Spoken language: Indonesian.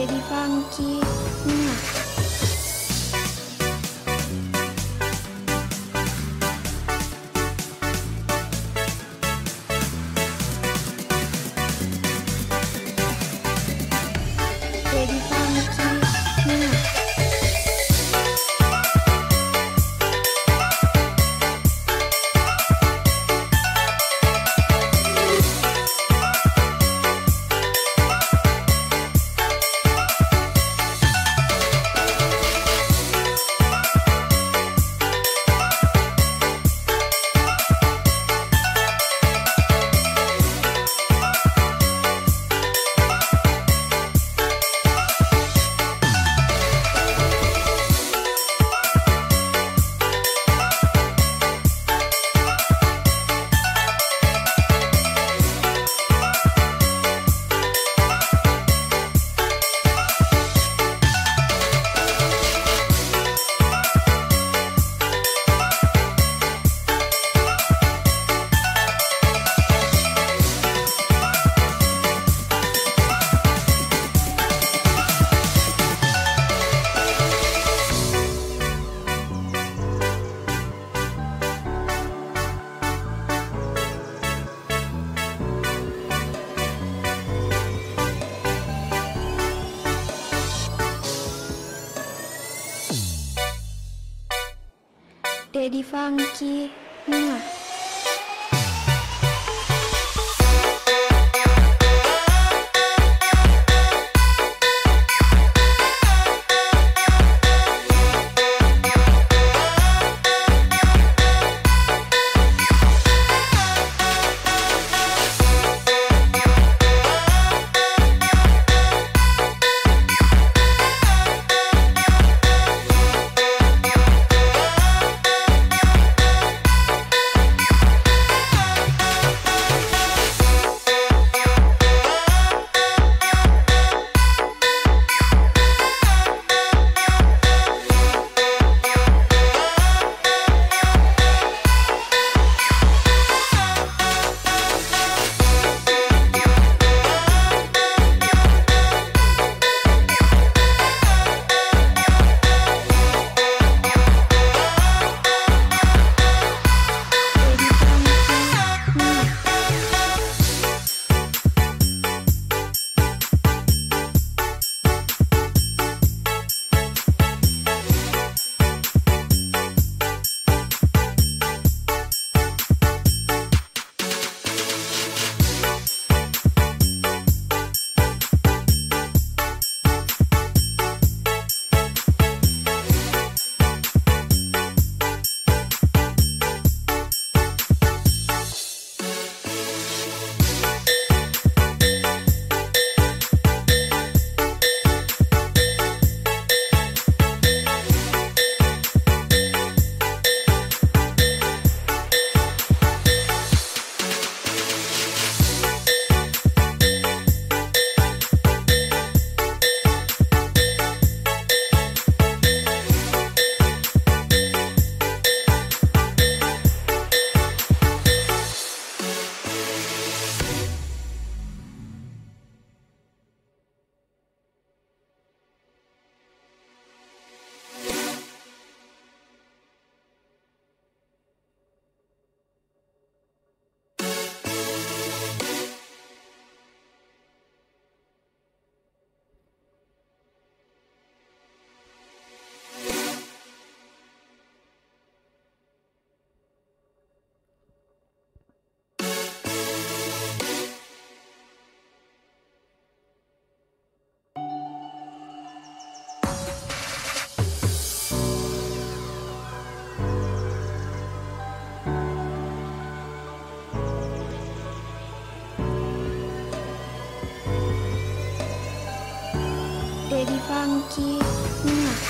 Daddy Funky Mwah. Daddy Funky Mwah. Daddy Funky Mwah.